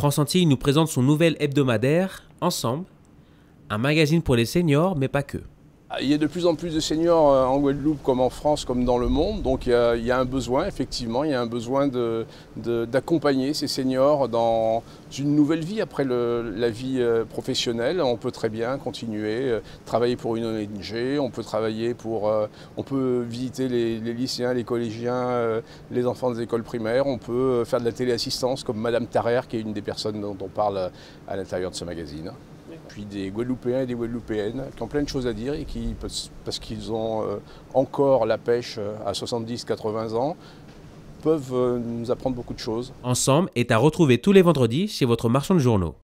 France Antilles nous présente son nouvel hebdomadaire, Ensemble, un magazine pour les seniors, mais pas que. Il y a de plus en plus de seniors euh, en Guadeloupe comme en France, comme dans le monde. Donc il y a, un besoin, effectivement, il y a un besoin d'accompagner ces seniors dans une nouvelle vie après la vie euh, professionnelle. On peut très bien continuer, euh, travailler pour une ONG, on peut travailler pour, on peut visiter les, lycéens, les collégiens, les enfants des écoles primaires, on peut faire de la téléassistance comme Madame Tarrer, qui est une des personnes dont on parle à l'intérieur de ce magazine puis des Guadeloupéens et des Guadeloupéennes qui ont plein de choses à dire et qui, parce qu'ils ont euh, encore la pêche euh, à 70-80 ans, peuvent euh, nous apprendre beaucoup de choses. Ensemble est à retrouver tous les vendredis chez votre marchand de journaux.